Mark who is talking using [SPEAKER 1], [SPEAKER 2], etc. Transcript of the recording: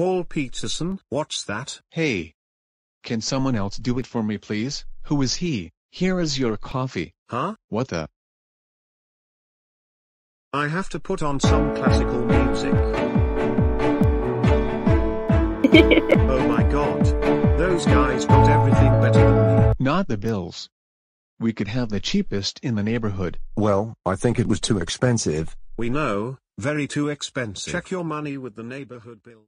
[SPEAKER 1] Paul Peterson. What's that?
[SPEAKER 2] Hey. Can someone else do it for me please? Who is he? Here is your coffee.
[SPEAKER 1] Huh?
[SPEAKER 2] What the?
[SPEAKER 1] I have to put on some classical music. oh my god. Those guys got everything better than me.
[SPEAKER 2] Not the bills. We could have the cheapest in the neighborhood.
[SPEAKER 3] Well, I think it was too expensive.
[SPEAKER 1] We know, very too expensive. Check your money with the neighborhood bill.